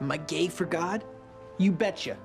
Am I gay for God? You betcha.